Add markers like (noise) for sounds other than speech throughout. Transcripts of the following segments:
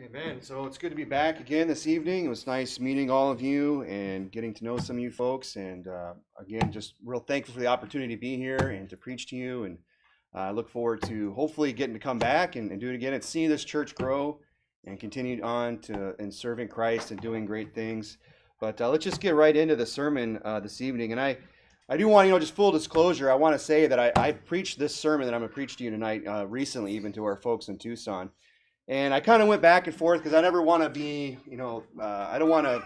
Amen. So it's good to be back again this evening. It was nice meeting all of you and getting to know some of you folks. And uh, again, just real thankful for the opportunity to be here and to preach to you. And uh, I look forward to hopefully getting to come back and, and do it again and see this church grow and continue on to in serving Christ and doing great things. But uh, let's just get right into the sermon uh, this evening. And I, I do want, you know, just full disclosure, I want to say that I, I preached this sermon that I'm going to preach to you tonight uh, recently, even to our folks in Tucson. And I kind of went back and forth because I never want to be, you know, uh, I don't want to,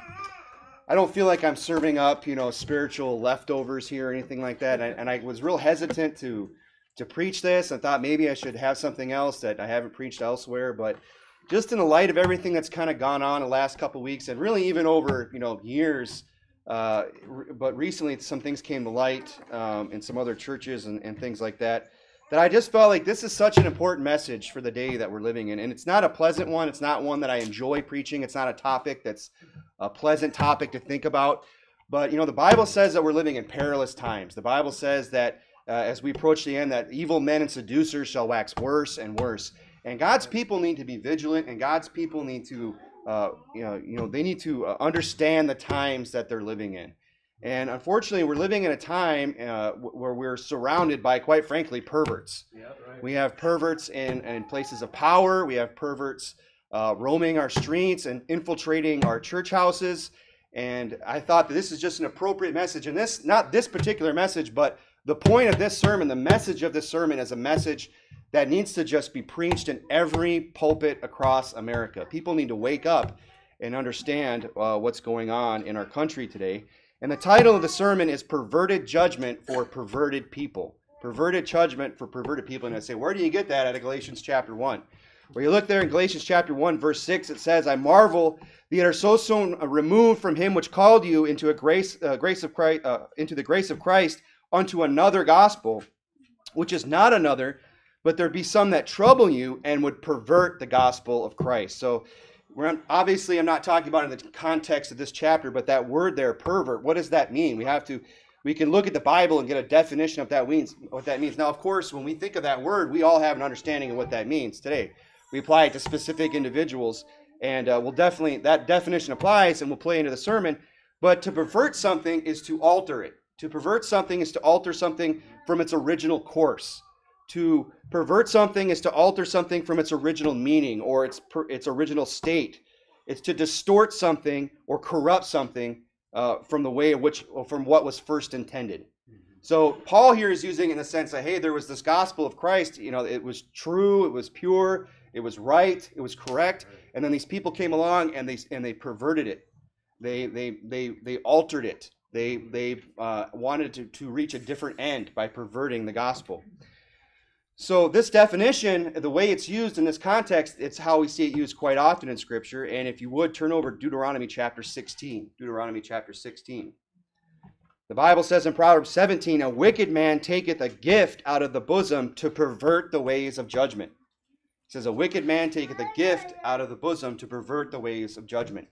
I don't feel like I'm serving up, you know, spiritual leftovers here or anything like that. And I, and I was real hesitant to to preach this. I thought maybe I should have something else that I haven't preached elsewhere. But just in the light of everything that's kind of gone on the last couple weeks, and really even over, you know, years. Uh, but recently, some things came to light um, in some other churches and, and things like that that I just felt like this is such an important message for the day that we're living in. And it's not a pleasant one. It's not one that I enjoy preaching. It's not a topic that's a pleasant topic to think about. But, you know, the Bible says that we're living in perilous times. The Bible says that uh, as we approach the end, that evil men and seducers shall wax worse and worse. And God's people need to be vigilant, and God's people need to, uh, you know, you know, they need to uh, understand the times that they're living in. And unfortunately, we're living in a time uh, where we're surrounded by, quite frankly, perverts. Yeah, right. We have perverts in, in places of power. We have perverts uh, roaming our streets and infiltrating our church houses. And I thought that this is just an appropriate message. And this, not this particular message, but the point of this sermon, the message of this sermon is a message that needs to just be preached in every pulpit across America. People need to wake up and understand uh, what's going on in our country today. And the title of the sermon is Perverted Judgment for Perverted People. Perverted judgment for perverted people. And I say, where do you get that out of Galatians chapter 1? Well, you look there in Galatians chapter 1, verse 6, it says, I marvel that you are so soon removed from him which called you into a grace, uh, grace of Christ, uh, into the grace of Christ unto another gospel, which is not another, but there be some that trouble you and would pervert the gospel of Christ. So we're obviously I'm not talking about in the context of this chapter, but that word there, pervert, what does that mean? We have to we can look at the Bible and get a definition of that means what that means. Now, of course, when we think of that word, we all have an understanding of what that means today. We apply it to specific individuals, and uh, we'll definitely that definition applies, and we'll play into the sermon. But to pervert something is to alter it. To pervert something is to alter something from its original course. To pervert something is to alter something from its original meaning or its, its original state. It's to distort something or corrupt something uh, from the way in which, from what was first intended. So Paul here is using in the sense that, hey, there was this gospel of Christ. You know, it was true, it was pure, it was right, it was correct, and then these people came along and they and they perverted it. They they they they altered it. They they uh, wanted to to reach a different end by perverting the gospel. So this definition, the way it's used in this context, it's how we see it used quite often in Scripture. And if you would turn over Deuteronomy chapter 16, Deuteronomy chapter 16. The Bible says in Proverbs 17, a wicked man taketh a gift out of the bosom to pervert the ways of judgment. It says, a wicked man taketh a gift out of the bosom to pervert the ways of judgment.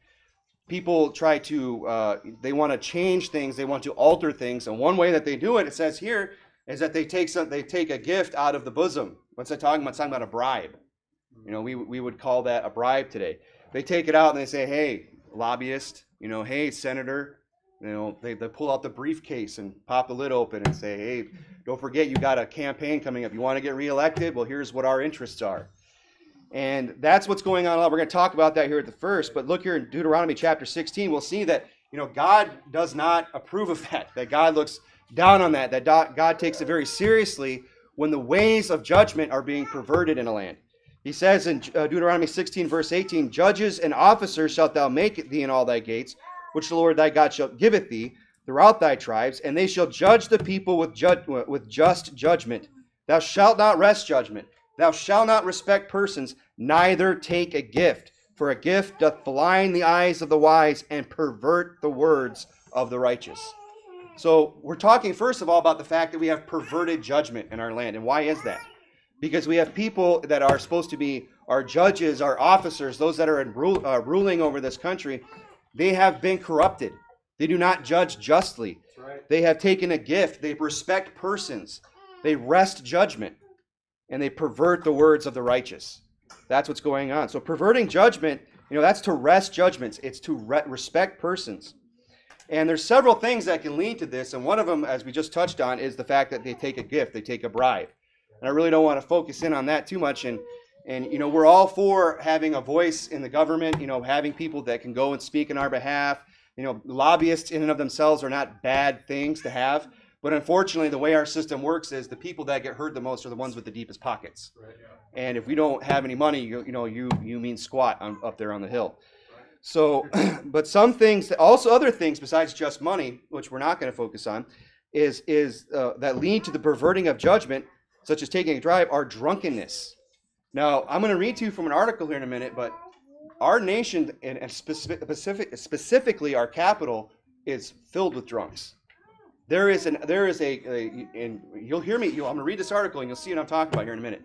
People try to, uh, they want to change things, they want to alter things. And one way that they do it, it says here, is that they take some, they take a gift out of the bosom. What's that talking about? It's talking about a bribe. Mm-hmm. You know, we, we would call that a bribe today. They take it out and they say, hey, lobbyist, you know, hey, senator, you know, they, they pull out the briefcase and pop the lid open and say, hey, don't forget you got a campaign coming up. You want to get reelected? Well, here's what our interests are. And that's what's going on. A lot. We're going to talk about that here at the first, but look here in Deuteronomy chapter 16, we'll see that, you know, God does not approve of that, that God looks down on that, that God takes it very seriously when the ways of judgment are being perverted in a land. He says in uh, Deuteronomy 16, verse 18, Judges and officers shalt thou make thee in all thy gates, which the Lord thy God shall giveth thee throughout thy tribes, and they shall judge the people with, ju- with just judgment. Thou shalt not wrest judgment. Thou shalt not respect persons, neither take a gift. For a gift doth blind the eyes of the wise and pervert the words of the righteous. So we're talking first of all about the fact that we have perverted judgment in our land. And why is that? Because we have people that are supposed to be our judges, our officers, those that are rule, uh, ruling over this country, they have been corrupted. They do not judge justly. Right. They have taken a gift. They respect persons. They wrest judgment. And they pervert the words of the righteous. That's what's going on. So perverting judgment, you know, that's to wrest judgments. It's to re- respect persons. And there's several things that can lead to this, and one of them, as we just touched on, is the fact that they take a gift, they take a bribe. And I really don't want to focus in on that too much. And and you know, we're all for having a voice in the government. You know, having people that can go and speak in our behalf. You know, lobbyists in and of themselves are not bad things to have. But unfortunately, the way our system works is the people that get hurt the most are the ones with the deepest pockets. Right, yeah. And if we don't have any money, you, you know, you you mean squat on, up there on the hill. So, (clears throat) but some things, also other things besides just money, which we're not going to focus on, is is uh, that lead to the perverting of judgment, such as taking a drive, are drunkenness. Now, I'm going to read to you from an article here in a minute, but our nation and specific, specifically our capital is filled with drunks. There is an there is a, a and you'll hear me. You'll, I'm going to read this article and you'll see what I'm talking about here in a minute.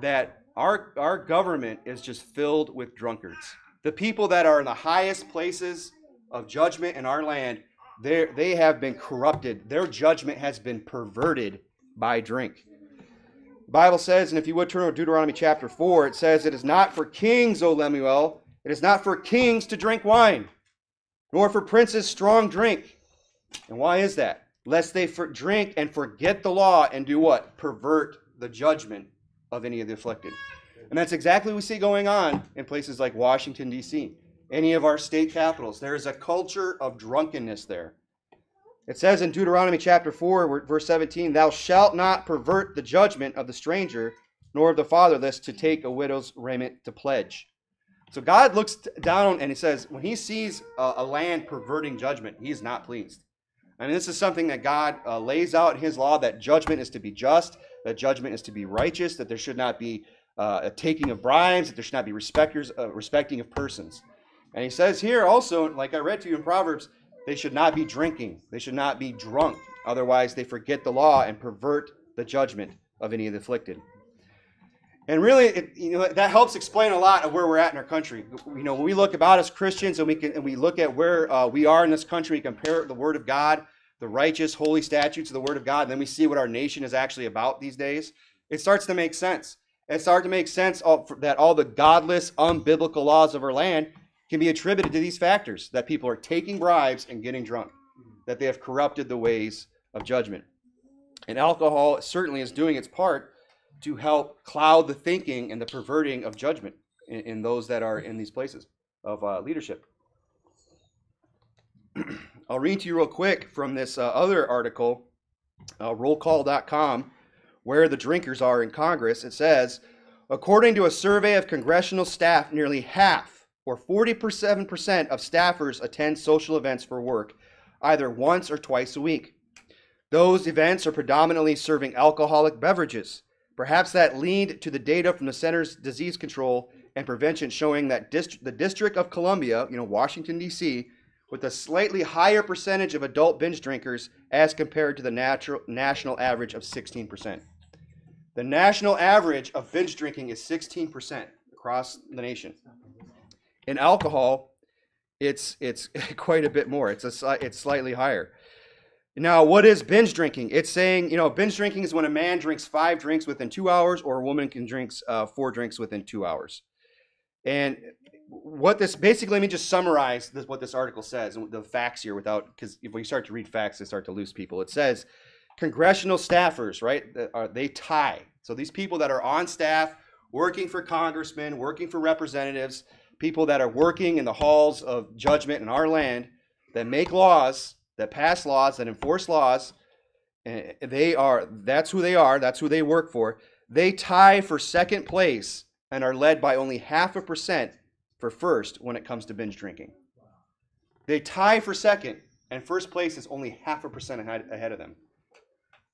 That our our government is just filled with drunkards the people that are in the highest places of judgment in our land, they have been corrupted. Their judgment has been perverted by drink. The Bible says, and if you would turn to Deuteronomy chapter 4, it says, It is not for kings, O Lemuel, it is not for kings to drink wine, nor for princes strong drink. And why is that? Lest they drink and forget the law and do what? Pervert the judgment of any of the afflicted. And that's exactly what we see going on in places like Washington, D.C., any of our state capitals. There is a culture of drunkenness there. It says in Deuteronomy chapter 4, verse 17, Thou shalt not pervert the judgment of the stranger, nor of the fatherless, to take a widow's raiment to pledge. So God looks down and he says, when he sees a, a land perverting judgment, he is not pleased. I mean, this is something that God uh, lays out in his law that judgment is to be just, that judgment is to be righteous, that there should not be uh, a taking of bribes, that there should not be respecters, uh, respecting of persons. And he says here also, like I read to you in Proverbs, they should not be drinking, they should not be drunk. Otherwise, they forget the law and pervert the judgment of any of the afflicted. And really, it, you know, that helps explain a lot of where we're at in our country. You know, when we look about as Christians and we can and we look at where uh, we are in this country, we compare the Word of God, the righteous, holy statutes of the Word of God, and then we see what our nation is actually about these days. It starts to make sense it started to make sense that all the godless, unbiblical laws of our land can be attributed to these factors that people are taking bribes and getting drunk, that they have corrupted the ways of judgment. And alcohol certainly is doing its part to help cloud the thinking and the perverting of judgment in, in those that are in these places of uh, leadership. (clears throat) I'll read to you real quick from this uh, other article, uh, rollcall.com where the drinkers are in Congress, it says, according to a survey of congressional staff, nearly half, or 47% of staffers attend social events for work, either once or twice a week. Those events are predominantly serving alcoholic beverages. Perhaps that lead to the data from the Centers Disease Control and Prevention showing that dist- the District of Columbia, you know, Washington, D.C., with a slightly higher percentage of adult binge drinkers as compared to the natural, national average of 16%. The national average of binge drinking is 16% across the nation. In alcohol, it's it's (laughs) quite a bit more. It's a it's slightly higher. Now, what is binge drinking? It's saying, you know, binge drinking is when a man drinks five drinks within two hours, or a woman can drink uh, four drinks within two hours. And what this basically, let me just summarize this, what this article says and the facts here without, because if we start to read facts, they start to lose people. It says congressional staffers, right? Are, they tie. So these people that are on staff, working for congressmen, working for representatives, people that are working in the halls of judgment in our land, that make laws, that pass laws, that enforce laws, eh, they are that's who they are, that's who they work for. They tie for second place and are led by only half a percent for first when it comes to binge drinking. They tie for second, and first place is only half a percent ahead of them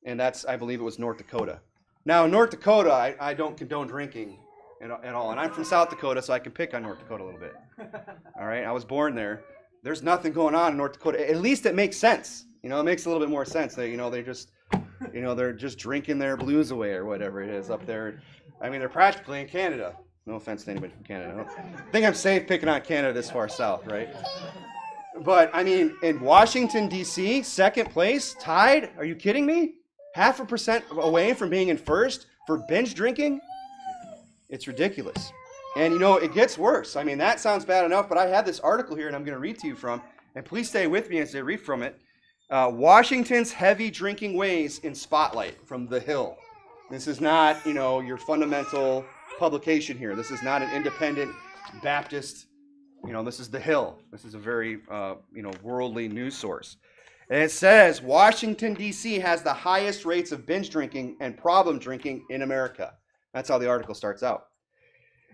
and that's I believe it was North Dakota. Now, in North Dakota, I, I don't condone drinking at, at all, and I'm from South Dakota, so I can pick on North Dakota a little bit. (laughs) All right, I was born there. There's nothing going on in North Dakota. At least it makes sense. You know, it makes a little bit more sense that you know they just, you know, they're just drinking their blues away or whatever it is up there. I mean, they're practically in Canada. No offense to anybody from Canada. I think I'm safe picking on Canada this far south, right? But I mean, in Washington D.C., second place, tied. Are you kidding me? Half a percent away from being in first for binge drinking? It's ridiculous. And you know, it gets worse. I mean, that sounds bad enough, but I had this article here and I'm going to read to you from, and please stay with me as I read from it. Uh, Washington's heavy drinking ways in Spotlight from The Hill. This is not, you know, your fundamental publication here. This is not an independent Baptist, you know, this is The Hill. This is a very, uh, you know, worldly news source. And it says Washington, D.C. has the highest rates of binge drinking and problem drinking in America. That's how the article starts out.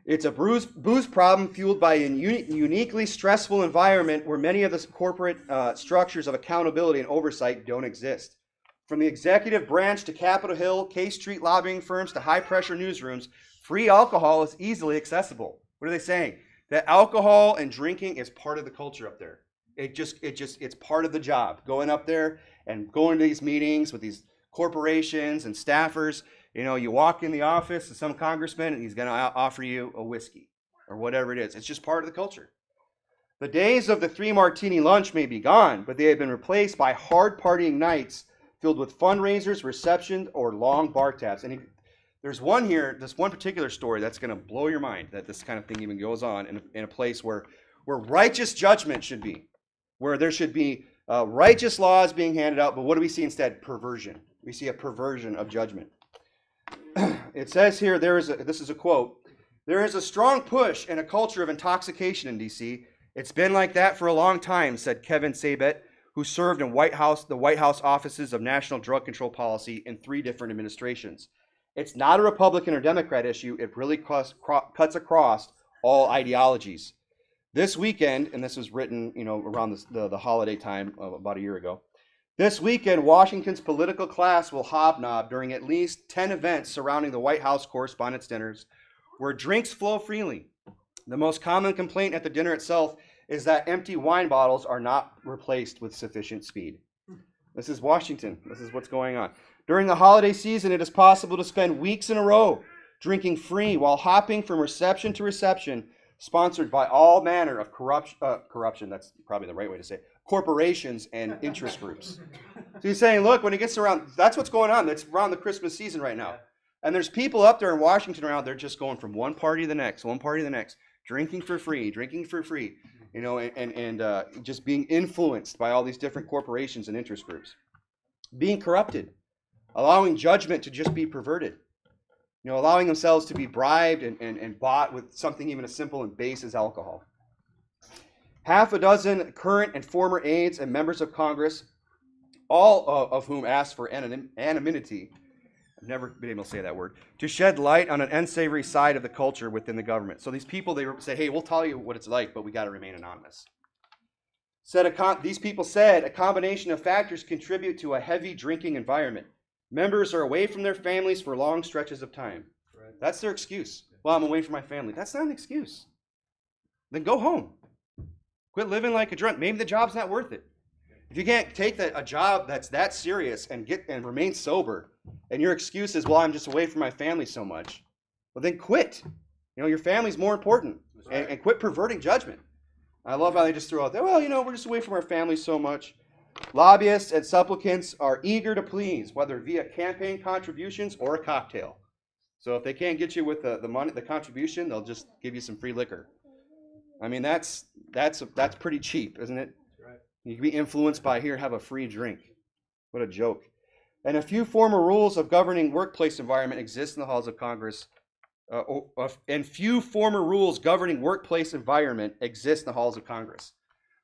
It's a booze, booze problem fueled by a uni- uniquely stressful environment where many of the corporate uh, structures of accountability and oversight don't exist. From the executive branch to Capitol Hill, K Street lobbying firms to high pressure newsrooms, free alcohol is easily accessible. What are they saying? That alcohol and drinking is part of the culture up there. It just, it just, it's part of the job. Going up there and going to these meetings with these corporations and staffers you know, you walk in the office of some congressman and he's going to offer you a whiskey or whatever it is. It's just part of the culture. The days of the three martini lunch may be gone, but they have been replaced by hard partying nights filled with fundraisers, receptions, or long bar tabs. And he, there's one here, this one particular story that's going to blow your mind that this kind of thing even goes on in in a place where, where righteous judgment should be, where there should be uh, righteous laws being handed out. But what do we see instead? Perversion. We see a perversion of judgment. (clears throat) it says here there is a, this is a quote there is a strong push and a culture of intoxication in DC. It's been like that for a long time, said Kevin Sabet, who served in White House, the White House offices of National Drug Control Policy in three different administrations. It's not a Republican or Democrat issue. It really cuts, cuts across all ideologies. This weekend, and this was written, you know, around the, the, holiday time uh, about a year ago, this weekend, Washington's political class will hobnob during at least 10 events surrounding the White House Correspondents' Dinners where drinks flow freely. The most common complaint at the dinner itself is that empty wine bottles are not replaced with sufficient speed. This is Washington. This is what's going on. During the holiday season, it is possible to spend weeks in a row drinking free while hopping from reception to reception, sponsored by all manner of corruption. Uh, corruption, that's probably the right way to say it corporations and interest groups. So he's saying, look, when it gets around, that's what's going on. That's around the Christmas season right now. And there's people up there in Washington around, they're just going from one party to the next, one party to the next, drinking for free, drinking for free, you know, and, and uh, just being influenced by all these different corporations and interest groups. Being corrupted, allowing judgment to just be perverted, know, allowing themselves to be bribed and, and, and bought with something even as simple and base as alcohol. Half a dozen current and former aides and members of Congress, all of whom asked for anonymity, I've never been able to say that word, to shed light on an unsavory side of the culture within the government. So these people, they say, hey, we'll tell you what it's like, but we got to remain anonymous. Said these people said a combination of factors contribute to a heavy drinking environment. Members are away from their families for long stretches of time. That's their excuse. Well, I'm away from my family. That's not an excuse. Then go home. Quit living like a drunk. Maybe the job's not worth it. If you can't take a job that's that serious and get and remain sober, and your excuse is, "Well, I'm just away from my family so much," well, then quit. You know, your family's more important, right. and, and, quit perverting judgment. I love how they just throw out there, "Well, you know, we're just away from our family so much." Lobbyists and supplicants are eager to please, whether via campaign contributions or a cocktail. So if they can't get you with the, the money, the contribution, they'll just give you some free liquor. I mean, that's that's that's pretty cheap, isn't it? You can be influenced by here, have a free drink. What a joke. And a few former rules of governing workplace environment exist in the halls of Congress. Uh, and few former rules governing workplace environment exist in the halls of Congress.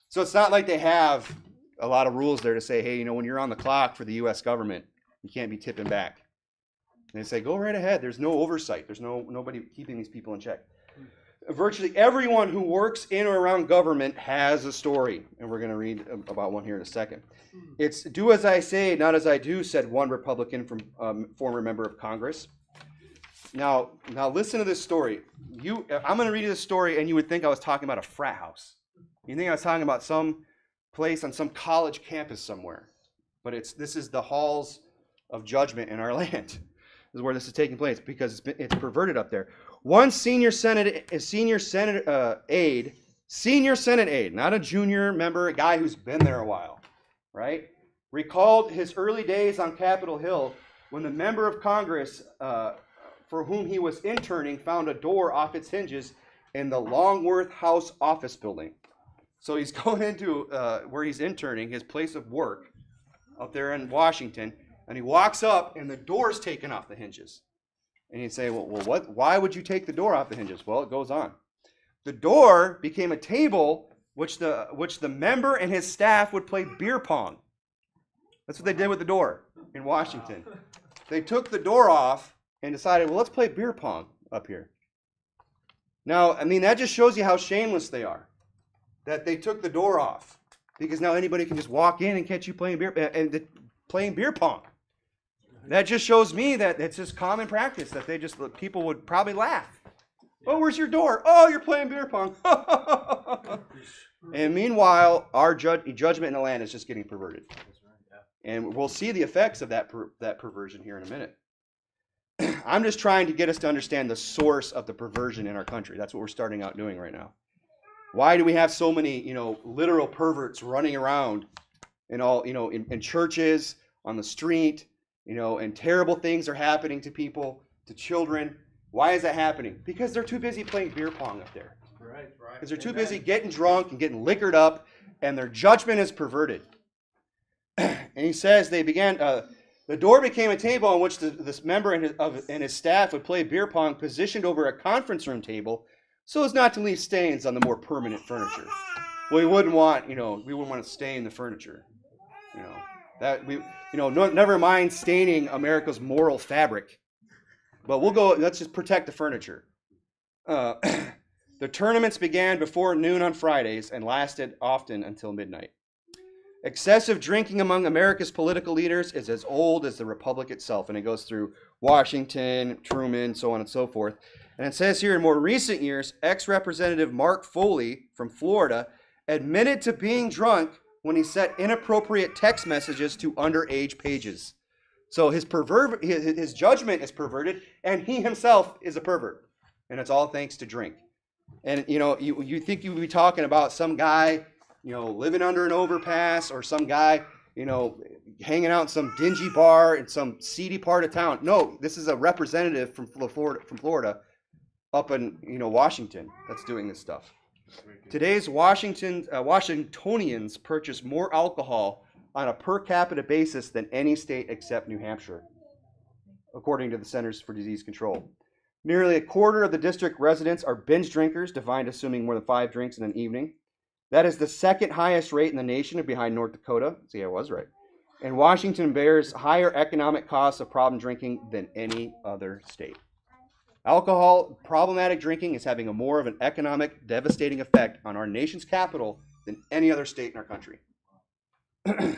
So it's not like they have a lot of rules there to say, hey, you know, when you're on the clock for the U.S. government, you can't be tipping back. And they say, go right ahead. There's no oversight. There's no nobody keeping these people in check virtually everyone who works in or around government has a story, and we're going to read about one here in a second. It's do as I say, not as I do, said one Republican from um, former member of Congress. Now, now listen to this story. You, I'm going to read you this story, and you would think I was talking about a frat house. You think I was talking about some place on some college campus somewhere, but it's this is the halls of judgment in our (laughs) land. Is where this is taking place because it's, been, it's perverted up there. One senior Senate, senior Senate uh, aide, senior Senate aide, not a junior member, a guy who's been there a while, right? Recalled his early days on Capitol Hill when the member of Congress uh, for whom he was interning found a door off its hinges in the Longworth House office building. So he's (laughs) going into uh, where he's interning, his place of work, up there in Washington, and he walks up, and the door's taken off the hinges. And he'd say, well, well, what? Why would you take the door off the hinges? Well, it goes on. The door became a table which the which the member and his staff would play beer pong. That's what they did with the door in Washington. They took the door off and decided, well, let's play beer pong up here. Now, I mean, that just shows you how shameless they are. That they took the door off because now anybody can just walk in and catch you playing beer uh, and playing beer pong. That just shows me that it's just common practice that they just people would probably laugh. Oh, where's your door? Oh, you're playing beer pong. (laughs) and meanwhile, our judgment in the land is just getting perverted. And we'll see the effects of that, per- that perversion here in a minute. (clears throat) I'm just trying to get us to understand the source of the perversion in our country. That's what we're starting out doing right now. Why do we have so many, you know, literal perverts running around in all, you know, in, in churches, on the street, you know, and terrible things are happening to people, to children. Why is that happening? Because they're too busy playing beer pong up there. Right, right. Because they're too Amen. busy getting drunk and getting liquored up, and their judgment is perverted. (clears throat) and he says they began. Uh, the door became a table on which the, this member and his, of, and his staff would play beer pong, positioned over a conference room table, so as not to leave stains on the more permanent furniture. Well, we wouldn't want, you know, we wouldn't want to stain the furniture. You know, that we, you know, no, never mind staining America's moral fabric, but we'll go. Let's just protect the furniture. Uh, (clears throat) the tournaments began before noon on Fridays and lasted often until midnight. Excessive drinking among America's political leaders is as old as the republic itself, and it goes through Washington, Truman, so on and so forth. And it says here in more recent years, ex Representative Mark Foley from Florida admitted to being drunk when he sent inappropriate text messages to underage pages. So his, perver- his, his judgment is perverted, and he himself is a pervert. And it's all thanks to drink. And you know, you, you think you would be talking about some guy, you know, living under an overpass or some guy, you know, hanging out in some dingy bar in some seedy part of town. No, this is a representative from Florida, from Florida up in, you know, Washington that's doing this stuff. Today's Washington uh, Washingtonians purchase more alcohol on a per capita basis than any state except New Hampshire, according to the Centers for Disease Control. Nearly a quarter of the district residents are binge drinkers, defined assuming more than five drinks in an evening. That is the second highest rate in the nation behind North Dakota. See, I was right. And Washington bears higher economic costs of problem drinking than any other state. Alcohol, problematic drinking is having a more of an economic, devastating effect on our nation's capital than any other state in our country. (clears throat)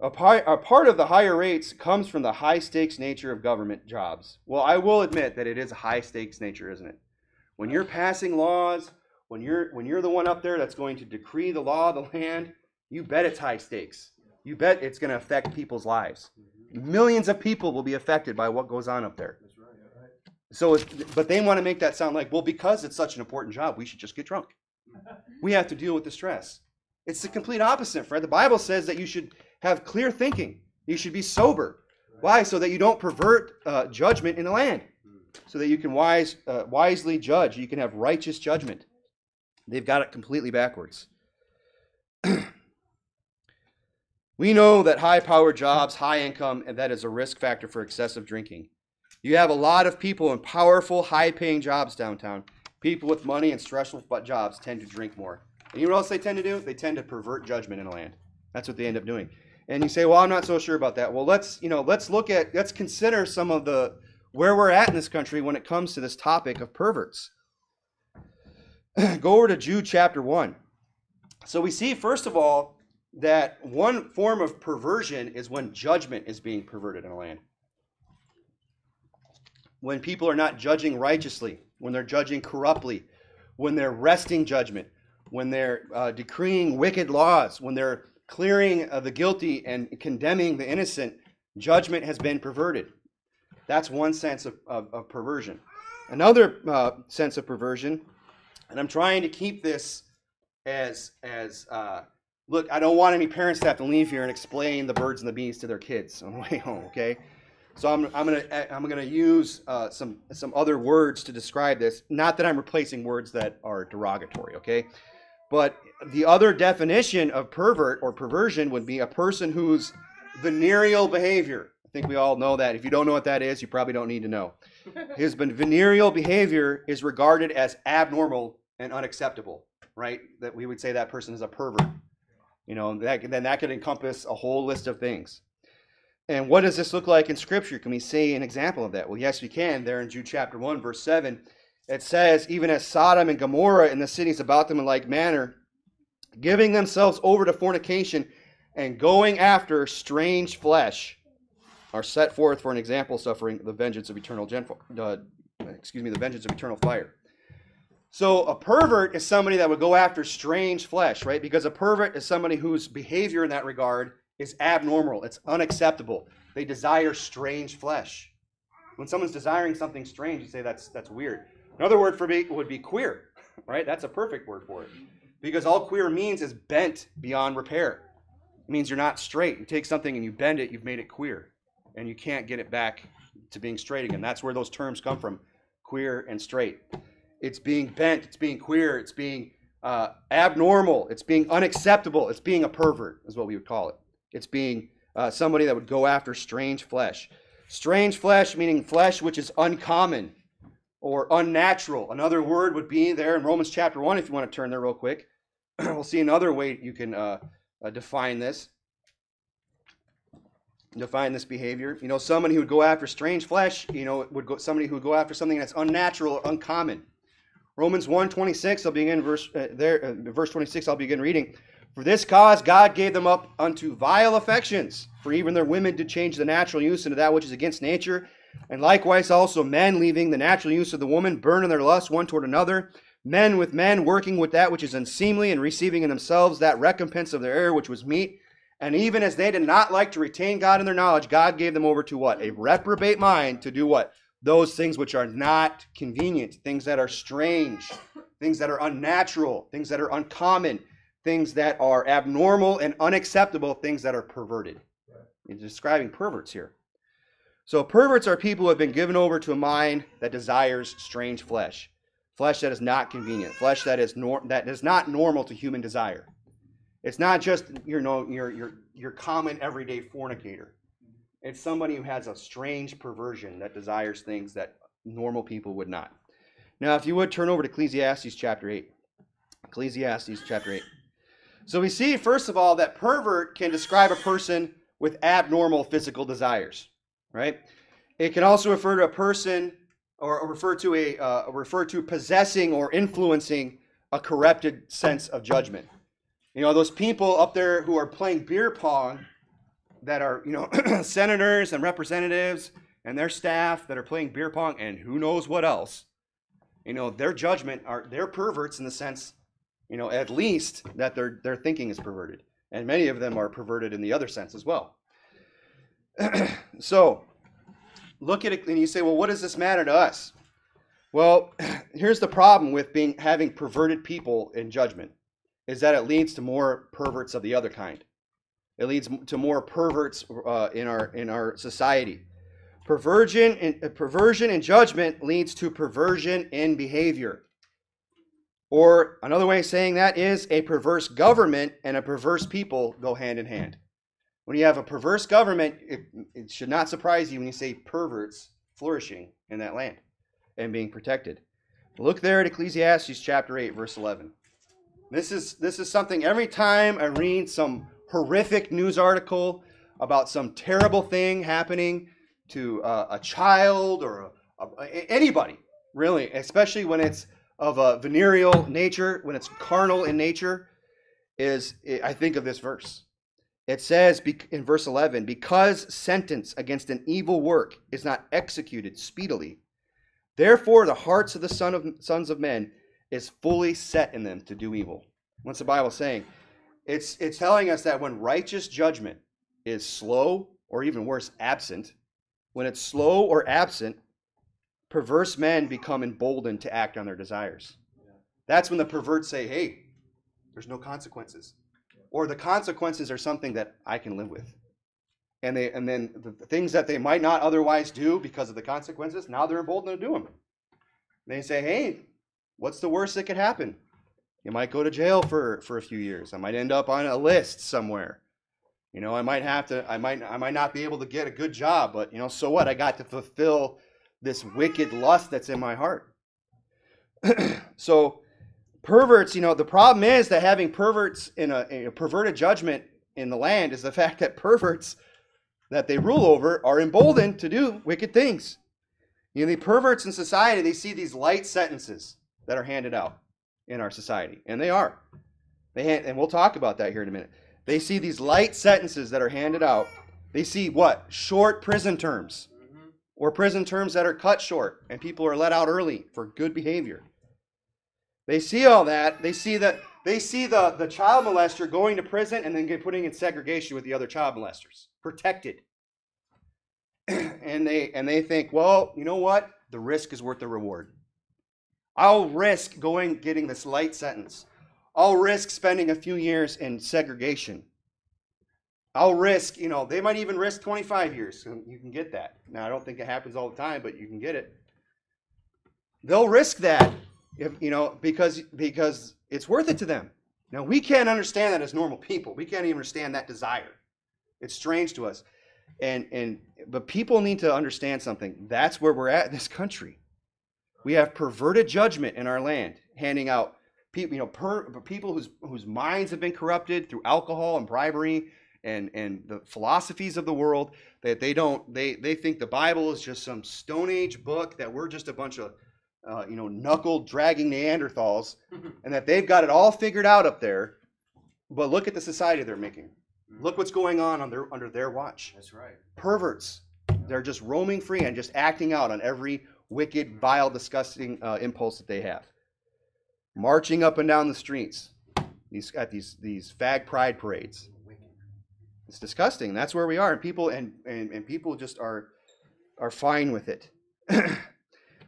a, part, a part of the higher rates comes from the high stakes nature of government jobs. Well, I will admit that it is a high stakes nature, isn't it? When you're passing laws, when you're when you're the one up there that's going to decree the law of the land, you bet it's high stakes. You bet it's going to affect people's lives. Mm-hmm. Millions of people will be affected by what goes on up there. So, but they want to make that sound like, well, because it's such an important job, we should just get drunk. (laughs) We have to deal with the stress. It's the complete opposite, Fred. The Bible says that you should have clear thinking. You should be sober. Why? So that you don't pervert uh, judgment in the land. So that you can wise, uh, wisely judge. You can have righteous judgment. They've got it completely backwards. (clears throat) we know that high power jobs, high income, and that is a risk factor for excessive drinking. You have a lot of people in powerful, high paying jobs downtown. People with money and stressful jobs tend to drink more. And you know what else they tend to do? They tend to pervert judgment in the land. That's what they end up doing. And you say, well, I'm not so sure about that. Well, let's, you know, let's look at, let's consider some of the, where we're at in this country when it comes to this topic of perverts. (clears throat) Go over to Jude chapter 1. So we see, first of all, that one form of perversion is when judgment is being perverted in a land when people are not judging righteously, when they're judging corruptly, when they're wresting judgment, when they're uh, decreeing wicked laws, when they're clearing the guilty and condemning the innocent, judgment has been perverted. That's one sense of, of, of perversion. Another uh, sense of perversion, and I'm trying to keep this as as uh, look. I don't want any parents to have to leave here and explain the birds and the bees to their kids on the way home. Okay, So I'm, I'm gonna I'm gonna use uh, some some other words to describe this. Not that I'm replacing words that are derogatory, okay? But the other definition of pervert or perversion would be a person whose venereal behavior. I think we all know that. If you don't know what that is, you probably don't need to know. (laughs) His venereal behavior is regarded as abnormal and unacceptable, right? That we would say that person is a pervert. You know, that, then that could encompass a whole list of things. And what does this look like in Scripture? Can we see an example of that? Well, yes, we can. There in Jude chapter 1, verse 7, it says, Even as Sodom and Gomorrah and the cities about them in like manner, giving themselves over to fornication and going after strange flesh, are set forth for an example, suffering the vengeance of eternal uh, excuse me, the vengeance of eternal fire. So a pervert is somebody that would go after strange flesh, right? Because a pervert is somebody whose behavior in that regard is abnormal, it's unacceptable. They desire strange flesh. When someone's desiring something strange, you say that's that's weird. Another word for me would be queer, (laughs) right? That's a perfect word for it. Because all queer means is bent beyond repair. It means you're not straight. You take something and you bend it, you've made it queer. And you can't get it back to being straight again. That's where those terms come from queer and straight. It's being bent, it's being queer, it's being uh, abnormal, it's being unacceptable, it's being a pervert, is what we would call it. It's being uh, somebody that would go after strange flesh. Strange flesh, meaning flesh which is uncommon or unnatural. Another word would be there in Romans chapter 1, if you want to turn there real quick. (clears throat) we'll see another way you can uh, uh, define this. Define this behavior. You know, somebody who would go after strange flesh, you know, would go somebody who would go after something that's unnatural or uncommon. Romans 1 26, I'll begin verse uh, there, uh, verse 26, I'll begin reading. For this cause God gave them up unto vile affections, for even their women did change the natural use into that which is against nature. And likewise also men, leaving the natural use of the woman, burn in their lust one toward another. Men with men, working with that which is unseemly, and receiving in themselves that recompense of their error which was meet. And even as they did not like to retain God in their knowledge, God gave them over to what? A reprobate mind to do what? Those things which are not convenient, things that are strange, things that are unnatural, things that are uncommon, things that are abnormal and unacceptable, things that are perverted. He's describing perverts here. So, perverts are people who have been given over to a mind that desires strange flesh, flesh that is not convenient, flesh that is nor- that is not normal to human desire. It's not just you know your your your common everyday fornicator. Mm-hmm. It's somebody who has a strange perversion that desires things that normal people would not. Now, if you would turn over to Ecclesiastes chapter 8. Ecclesiastes chapter 8. So we see, first of all, that pervert can describe a person with abnormal physical desires, right? It can also refer to a person or refer to a uh, refer to possessing or influencing a corrupted sense of judgment. You know, those people up there who are playing beer pong that are, you know, (clears throat) senators and representatives and their staff that are playing beer pong and who knows what else. You know, their judgment are they're perverts in the sense you know, at least that their, their thinking is perverted. And many of them are perverted in the other sense as well. (clears throat) so, look at it and you say, well, what does this matter to us? Well, (clears throat) here's the problem with being having perverted people in judgment is that it leads to more perverts of the other kind. It leads to more perverts uh, in our in our society. Perversion in, uh, perversion in judgment leads to perversion in behavior. Or another way of saying that is a perverse government and a perverse people go hand in hand. When you have a perverse government, it, it should not surprise you when you say perverts flourishing in that land and being protected. Look there at Ecclesiastes chapter 8, verse 11. This is, this is something every time I read some horrific news article about some terrible thing happening to uh, a child or a, a, anybody, really, especially when it's of a venereal nature, when it's carnal in nature, is I think of this verse. It says in verse 11, because sentence against an evil work is not executed speedily, therefore the hearts of the son of, sons of men is fully set in them to do evil. What's the Bible saying? It's, it's telling us that when righteous judgment is slow, or even worse, absent, when it's slow or absent, perverse men become emboldened to act on their desires. That's when the perverts say, hey, there's no consequences. Or the consequences are something that I can live with. and they and then the, things that they might not otherwise do because of the consequences, now they're emboldened to do them. They say, "Hey, what's the worst that could happen? You might go to jail for for a few years. I might end up on a list somewhere. You know, I might have to. I might. I might not be able to get a good job, but you know, so what? I got to fulfill this wicked lust that's in my heart. (clears throat) so, perverts. You know, the problem is that having perverts in a, a perverted judgment in the land is the (laughs) fact that perverts that they rule over are emboldened to do wicked things. You know, the perverts in society, they see these light sentences that are handed out in our society, and they are. They and we'll talk about that here in a minute. They see these light sentences that are handed out. They see what? Short prison terms or prison terms that are cut short and people are let out early for good behavior. They see all that. They see that they see the, the child molester going to prison and then get putting in segregation with the other child molesters, protected. (clears throat) and they and they think, well, you know what? The risk is worth the reward. I'll risk going getting this light sentence. I'll risk spending a few years in segregation. I'll risk, you know, they might even risk 25 years. You can get that. Now, I don't think it happens all the time, but you can get it. They'll risk that, if, you know, because because it's worth it to them. Now, we can't understand that as normal people. We can't even understand that desire. It's strange to us. And and but people need to understand something. That's where we're at in this country. We have perverted judgment in our land, handing out people, you know, per, people whose whose minds have been corrupted through alcohol and bribery and and the philosophies of the world that they don't they they think the Bible is just some Stone Age book that we're just a bunch of uh, you know knuckle dragging Neanderthals (laughs) and that they've got it all figured out up there. But look at the society they're making. Look what's going on under their, under their watch. That's right. Perverts. They're just roaming free and just acting out on every wicked, vile, disgusting uh, impulse that they have. Marching up and down the streets these, at these, these fag pride parades. It's disgusting. That's where we are. And people and, and, and people just are are fine with it. (clears throat)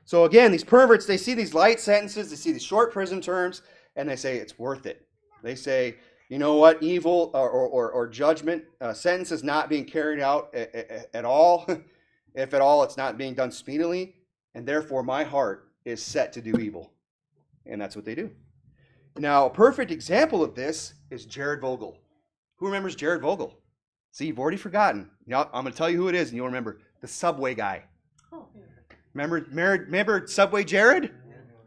so again, these perverts, they see these light sentences, they see these short prison terms, and they say it's worth it. They say, you know what, evil or, or, or judgment, uh, sentence is not being carried out at, at, at all. (laughs) if at all, it's not being done speedily, and therefore my heart is set to do evil. And that's what they do. Now, a perfect example of this is Jared Fogle. Who remembers Jared Fogle? See, you've already forgotten. I'm going to tell you who it is, and you'll remember the Subway guy. Remember, remember, remember Subway Jared?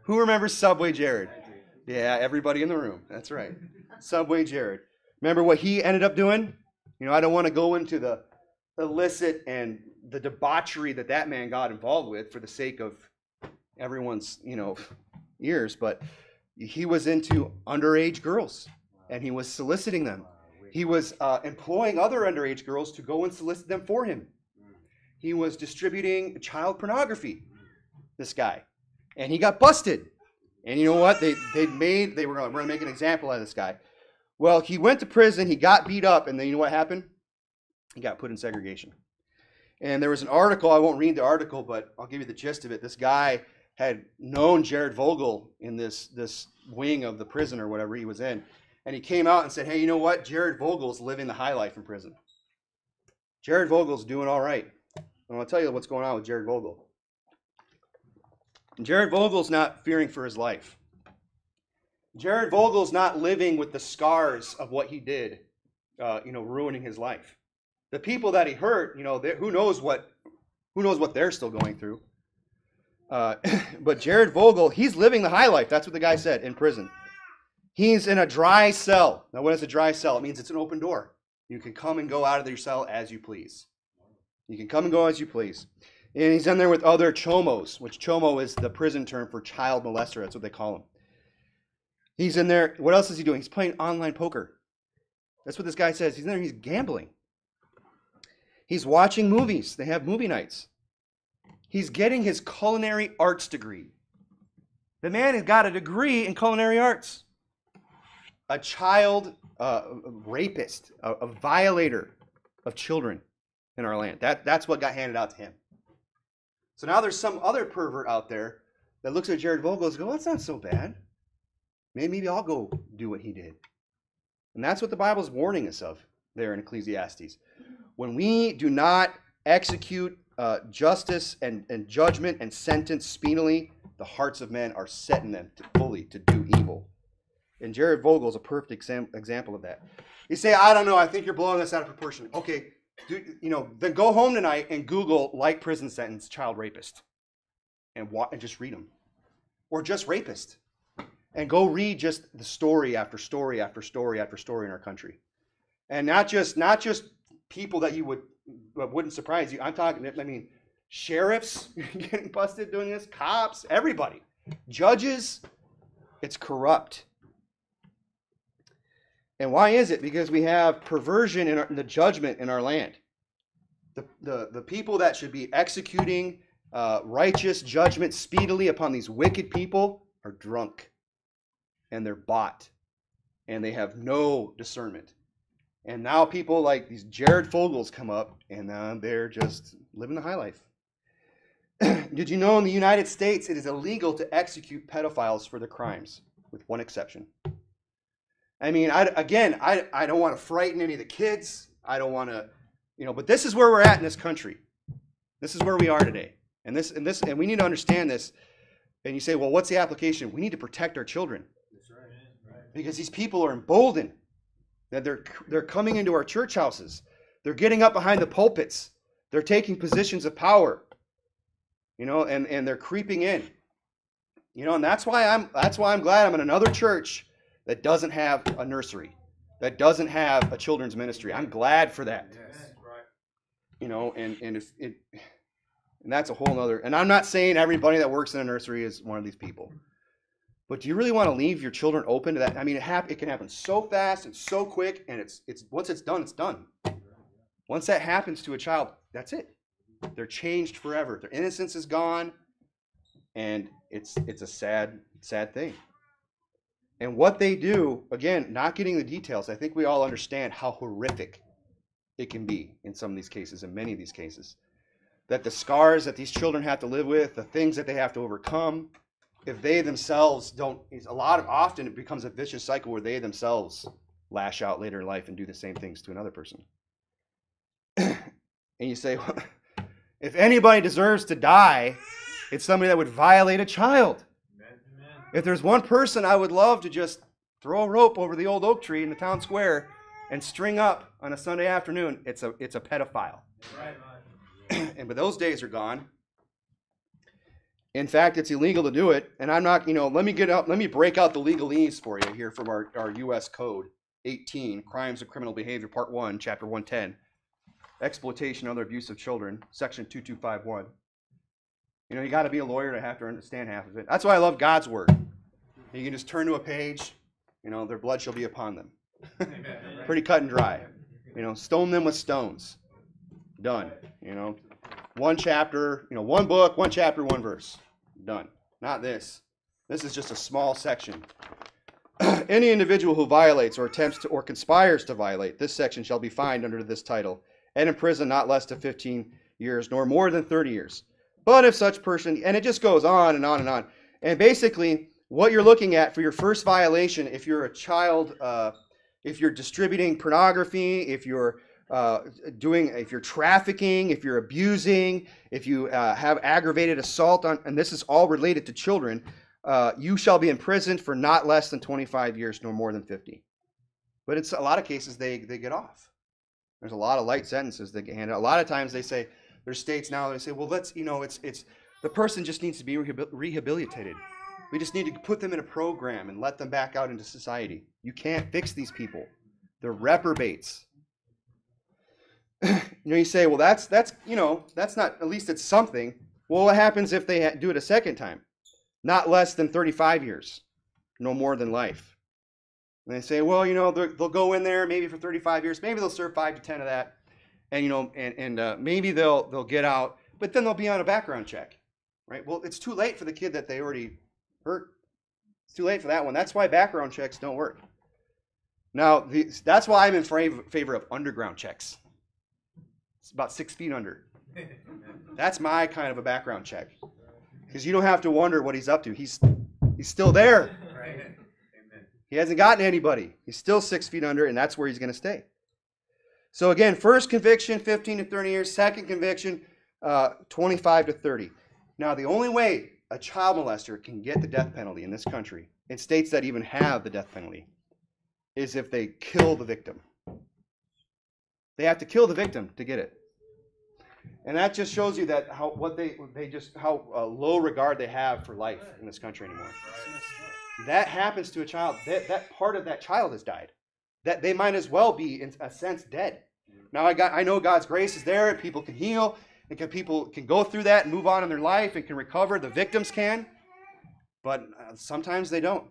Who remembers Subway Jared? Yeah, everybody in the room. That's right. Subway Jared. Remember what he ended up doing? You know, I don't want to go into the illicit and the debauchery that that man got involved with for the sake of everyone's, you know, ears, but he was into underage girls and he was soliciting them. He was uh, employing other underage girls to go and solicit them for him. He was distributing child pornography, this guy. And he got busted. And you know what? They, they made, they were going to make an example out of this guy. Well, he went to prison, he got beat up, and then you know what happened? He got put in segregation. And there was an article, I won't read the article, but I'll give you the gist of it. This guy had known Jared Fogle in this, this wing of the prison or whatever he was in. And he came out and said, Hey, you know what? Jared Fogle's living the high life in prison. Jared Fogle's doing all right. And I'll tell you what's going on with Jared Fogle. Jared Fogle's not fearing for his life. Jared Fogle's not living with the scars of what he did, uh, you know, ruining his life. The people that he hurt, you know, who knows what, who knows what they're still going through. Uh, (laughs) but Jared Fogle, he's living the high life. That's what the guy said in prison. He's in a dry cell. Now, what is a dry cell? It means it's an open door. You can come and go out of your cell as you please. You can come and go as you please. And he's in there with other chomos, which chomo is the prison term for child molester. That's what they call him. He's in there. What else is he doing? He's playing online poker. That's what this guy says. He's in there. He's gambling. He's watching movies. They have movie nights. He's getting his culinary arts degree. The man has got a degree in culinary arts. A child uh, rapist, a, a violator of children in our land. That, that's what got handed out to him. So now there's some other pervert out there that looks at Jared Fogle and goes, that's not so bad. Maybe, maybe I'll go do what he did. And that's what the Bible's warning us of there in Ecclesiastes. When we do not execute uh, justice and, and judgment and sentence speedily, the hearts of men are setting them to fully to do evil. And Jared Fogle is a perfect exam- example of that. You say, I don't know, I think you're blowing this out of proportion. Okay, do, you know, then go home tonight and Google like prison sentence child rapist and, wa- and just read them. Or just rapist. And go read just the story after story after story after story in our country. And not just not just people that you would wouldn't surprise you. I'm talking I mean sheriffs (laughs) getting busted doing this, cops, everybody. Judges, it's corrupt. And why is it? Because we have perversion in, our, in the judgment in our land. The, the, the people that should be executing uh, righteous judgment speedily upon these wicked people are drunk and they're bought and they have no discernment. And now people like these Jared Fogles come up and uh, they're just living the high life. (clears throat) Did you know in the United States it is illegal to execute pedophiles for their crimes, with one exception? I mean, I, again, I, I don't want to frighten any of the kids. I don't want to, you know, but this is where we're at in this country. This is where we are today. And this and this and we need to understand this. And you say, well, what's the application? We need to protect our children. Because these people are emboldened. That they're they're coming into our church houses. They're getting up behind the pulpits. They're taking positions of power. You know, and, and they're creeping in. You know, and that's why I'm that's why I'm glad I'm in another church that doesn't have a nursery, that doesn't have a children's ministry. I'm glad for that. Yes, right. You know, and and if it and that's a whole nother and I'm not saying everybody that works in a nursery is one of these people. But do you really want to leave your children open to that? I mean, it, hap- it can happen so fast and so quick, and it's it's once it's done, it's done. Once that happens to a child, that's it. They're changed forever. Their innocence is gone, and it's it's a sad sad thing. And what they do, again, not getting the details, I think we all understand how horrific it can be in some of these cases, in many of these cases. That the scars that these children have to live with, the things that they have to overcome, if they themselves don't, a lot of often it becomes a vicious cycle where they themselves lash out later in life and do the same things to another person. (clears throat) and you say, (laughs) if anybody deserves to die, it's somebody that would violate a child. If there's one person I would love to just throw a rope over the old oak tree in the town square and string up on a Sunday afternoon, it's a it's a pedophile. Right. (clears throat) and but those days are gone. In fact, it's illegal to do it, and I'm not, you know, let me get out, let me break out the legalese for you here from our, our US code 18, Crimes of Criminal Behavior, Part 1, Chapter 110. Exploitation and other abuse of children, Section 2251. You know, you got to be a lawyer to have to understand half of it. That's why I love God's word. You can just turn to a page, you know, their blood shall be upon them. (laughs) Pretty cut and dry. You know, stone them with stones. Done. You know, one chapter, you know, one book, one chapter, one verse. Done. Not this. This is just a small section. (clears throat) Any individual who violates or attempts to or conspires to violate this section shall be fined under this title and imprisoned not less than 15 years nor more than 30 years. But if such person, and it just goes on and on and on. And basically, what you're looking at for your first violation, if you're a child, uh, if you're distributing pornography, if you're uh, doing, if you're trafficking, if you're abusing, if you uh, have aggravated assault on, and this is all related to children, uh, you shall be imprisoned for not less than 25 years, nor more than 50. But it's a lot of cases they, they get off. There's a lot of light sentences that get handed. A lot of times they say, there's states now that say, well, let's, you know, it's, it's, the person just needs to be rehabilitated. We just need to put them in a program and let them back out into society. You can't fix these people. They're reprobates. (clears throat) you know, you say, well, that's, that's, you know, that's not, at least it's something. Well, what happens if they do it a second time? Not less than 35 years, no more than life. And they say, well, you know, they'll go in there maybe for 35 years. Maybe they'll serve five to 10 of that and you know, and and uh, maybe they'll they'll get out, but then they'll be on a background check, right? Well, it's too late for the kid that they already hurt. It's too late for that one. That's why background checks don't work. Now, the, that's why I'm in favor of underground checks. It's about six feet under. That's my kind of a background check, because you don't have to wonder what he's up to. He's he's still there. He hasn't gotten anybody. He's still six feet under, and that's where he's going to stay. So again, first conviction, 15 to 30 years. Second conviction, uh, 25 to 30. Now, the only way a child molester can get the death penalty in this country, in states that even have the death penalty, is if they kill the victim. They have to kill the victim to get it. And that just shows you that how what they they just how uh, low regard they have for life in this country anymore. That happens to a child. That that part of that child has died. That they might as well be in a sense dead. Now I got I know God's grace is there. People can heal. And can, people can go through that and move on in their life and can recover. The victims can, but uh, sometimes they don't.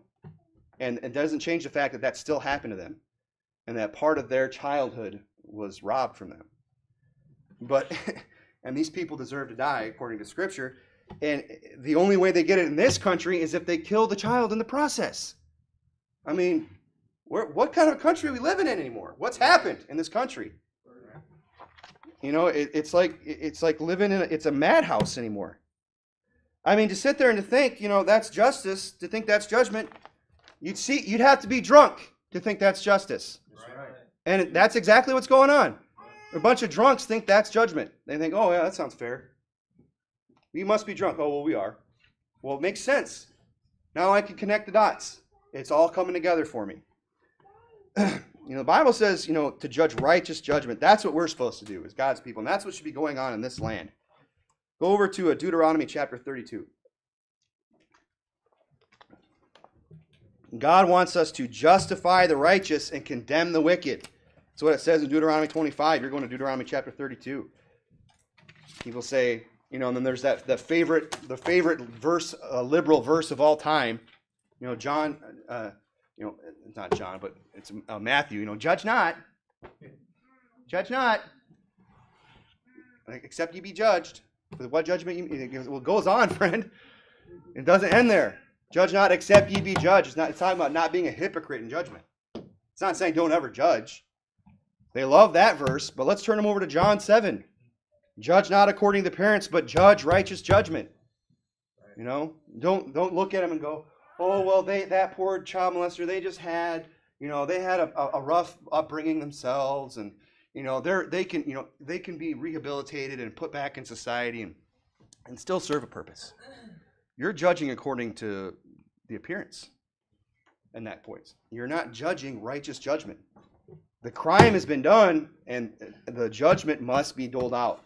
And it doesn't change the fact that that still happened to them, and that part of their childhood was robbed from them. But (laughs) and these people deserve to die according to Scripture. And the only way they get it in this country is if they kill the child in the process. I mean, what kind of country are we living in anymore? What's happened in this country? You know, it, it's like it's like living in a, it's a madhouse anymore. I mean, to sit there and to think, you know, that's justice. To think that's judgment, you'd see you'd have to be drunk to think that's justice. Right. And that's exactly what's going on. A bunch of drunks think that's judgment. They think, oh yeah, that sounds fair. We must be drunk. Oh well, we are. Well, it makes sense. Now I can connect the dots. It's all coming together for me. (clears throat) You know, the Bible says, you know, to judge righteous judgment. That's what we're supposed to do as God's people, and that's what should be going on in this land. Go over to uh, Deuteronomy chapter 32. God wants us to justify the righteous and condemn the wicked. That's what it says in Deuteronomy 25. You're going to Deuteronomy chapter 32. People say, you know, and then there's that the favorite the favorite verse, uh, liberal verse of all time. You know, John, uh, you know, it's not John, but it's uh, Matthew. You know, judge not, judge not, except you be judged. With what judgment you well, it goes on, (laughs) friend. It doesn't end there. Judge not, except ye be judged. It's not. It's talking about not being a hypocrite in judgment. It's not saying don't ever judge. They love that verse, but let's turn them over to John seven. Judge not according to the parents, but judge righteous judgment. You know, don't don't look at them and go, oh well they that poor child molester they just had you know they had a, a rough upbringing themselves and you know they're they can you know they can be rehabilitated and put back in society and and still serve a purpose. You're judging according to the appearance and that point you're not judging righteous judgment. The crime has been done and the judgment must be doled out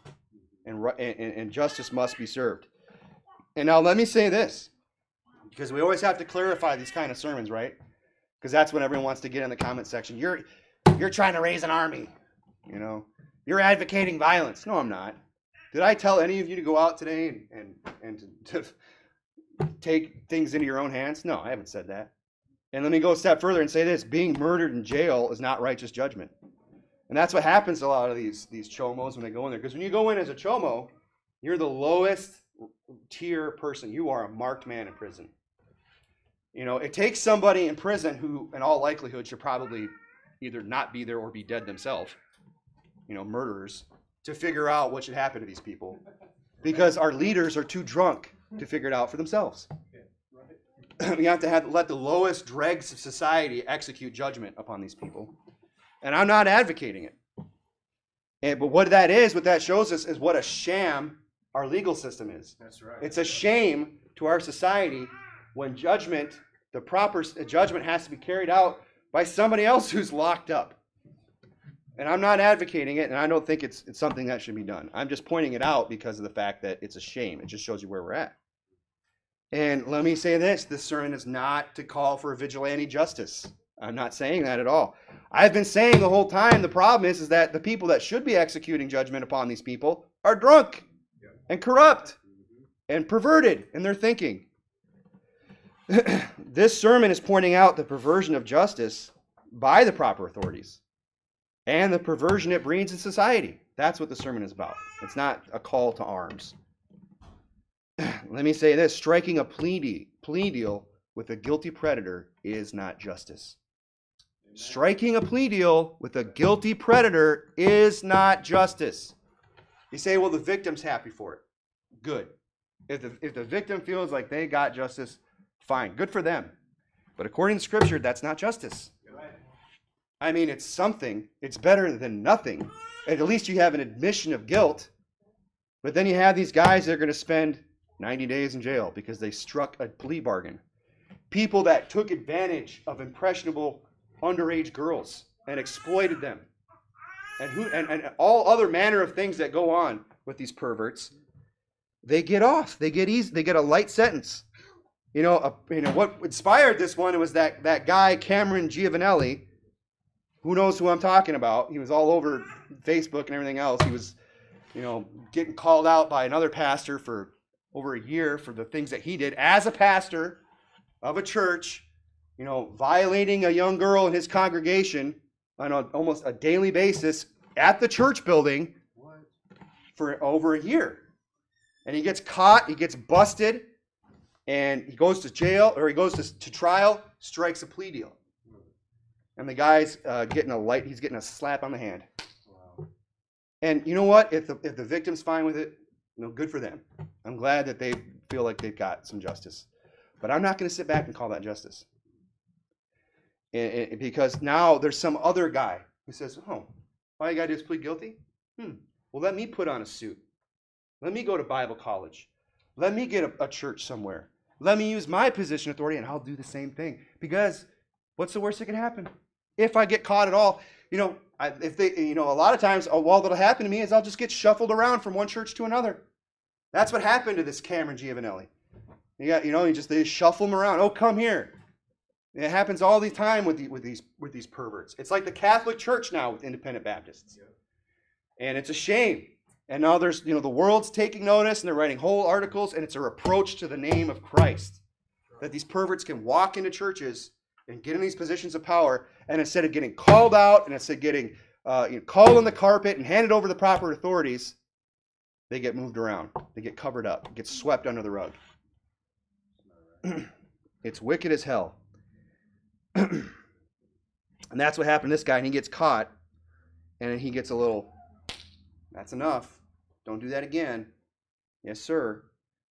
and, and, and justice must be served. And now let me say this because we always have to clarify these kind of sermons, right? Because that's what everyone wants to get in the comment section. You're you're trying to raise an army, you know. You're advocating violence. No, I'm not. Did I tell any of you to go out today and and, and to, to (laughs) take things into your own hands? No, I haven't said that. And let me go a step further and say this: being murdered in jail is not righteous judgment. And that's what happens to a lot of these these chomos when they go in there. Because when you go in as a chomo, you're the lowest tier person. You are a marked man in prison. You know, it takes somebody in prison who, in all likelihood, should probably either not be there or be dead themselves, you know, murderers, to figure out what should happen to these people. Because our leaders are too drunk to figure it out for themselves. (laughs) we have to have, let the lowest dregs of society execute judgment upon these people. And I'm not advocating it. And, but what that is, what that shows us, is what a sham our legal system is. That's right. It's a shame to our society when judgment, the proper judgment has to be carried out by somebody else (laughs) who's locked up. And I'm not advocating it, and I don't think it's, it's something that should be done. I'm just pointing it out because of the fact that it's a shame. It just shows you where we're at. And let me say this this sermon is not to call for vigilante justice. I'm not saying that at all. I've been saying the whole time the problem is, is that the people that should be executing judgment upon these people are drunk and corrupt and perverted in their thinking. (clears throat) this sermon is pointing out the perversion of justice by the proper authorities and the perversion it breeds in society. That's what the sermon is about. It's not a call to arms. (clears throat) Let me say this striking a plea, deal, plea deal with a guilty predator is not justice. Striking a plea deal with a guilty predator is not justice. You say, well, the victim's happy for it. Good. If the, if the victim feels like they got justice, Fine, good for them. But according to Scripture, that's not justice. I mean, it's something. It's better than nothing. At least you have an admission of guilt. But then you have these guys that are going to spend 90 days in jail because they struck a plea bargain. People that took advantage of impressionable underage girls and exploited them. And, who, and, and all other manner of things that go on with these perverts. They get off. They get easy. They get a light sentence. You know, a, you know what inspired this one was that that guy Cameron Giovanelli. Who knows who I'm talking about? He was all over Facebook and everything else. He was, you know, getting called out by another pastor for over a year for the things that he did as a pastor of a church. You know, violating a young girl in his congregation on a, almost a daily basis at the church building for over a year. And he gets caught, he gets busted, and he goes to jail or he goes to, to trial, strikes a plea deal. And the guy's uh, getting a light, he's getting a slap on the hand. Wow. And you know what? If the, if the victim's fine with it, you know, good for them. I'm glad that they feel like they've got some justice. But I'm not going to sit back and call that justice. And, and, because now there's some other guy who says, oh, all you got to do is plead guilty? Hmm. Well, let me put on a suit. Let me go to Bible college. Let me get a, a church somewhere. Let me use my position authority and I'll do the same thing. Because what's the worst that can happen? If I get caught at all, you know, I, if they, you know, a lot of times, all uh, that'll happen to me is I'll just get shuffled around from one church to another. That's what happened to this Cameron Giovanelli. You got, you know, you just they shuffle him around. Oh, come here. It happens all the time with, the, with these with these perverts. It's like the Catholic Church now with independent Baptists, and it's a shame. And now there's, you know, the world's taking notice and they're writing whole articles, and it's a reproach to the name of Christ that these perverts can walk into churches and get in these positions of power, and instead of getting called out and instead of getting uh, you know, called on the carpet and handed over to the proper authorities, they get moved around. They get covered up, get swept under the rug. (clears throat) it's wicked as hell. (clears throat) and that's what happened to this guy, and he gets caught, and he gets a little, that's enough. Don't do that again. Yes, sir.